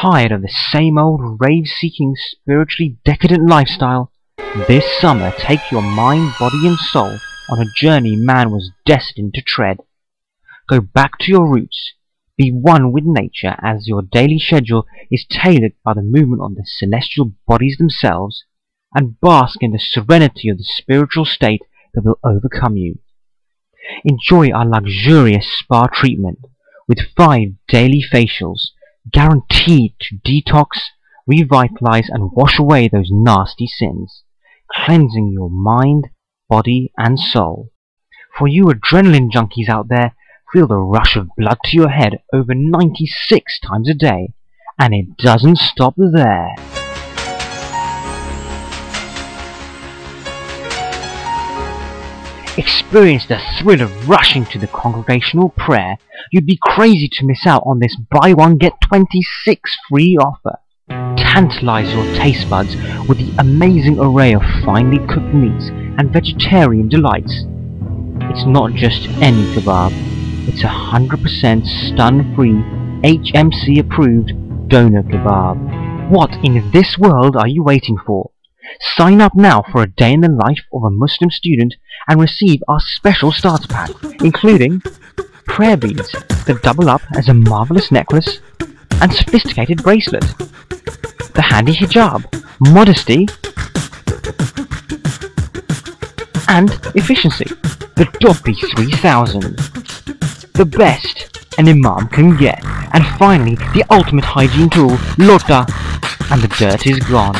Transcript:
Tired of the same old rave-seeking, spiritually decadent lifestyle? This summer take your mind, body and soul on a journey man was destined to tread. Go back to your roots, be one with nature as your daily schedule is tailored by the movement of the celestial bodies themselves, and bask in the serenity of the spiritual state that will overcome you. Enjoy our luxurious spa treatment with five daily facials guaranteed to detox, revitalize and wash away those nasty sins, cleansing your mind, body and soul. For you adrenaline junkies out there, feel the rush of blood to your head over 96 times a day, and it doesn't stop there. Experience the thrill of rushing to the congregational prayer. You'd be crazy to miss out on this buy one get 26 free offer. Tantalize your taste buds with the amazing array of finely cooked meats and vegetarian delights. It's not just any kebab, it's a 100% stun-free, HMC approved doner kebab. What in this world are you waiting for? Sign up now for a day in the life of a Muslim student and receive our special starter pack, including prayer beads that double up as a marvelous necklace and sophisticated bracelet, the handy hijab, modesty, and efficiency, the Dobby 3000, the best an imam can get, and finally the ultimate hygiene tool, Lota, and the dirt is gone.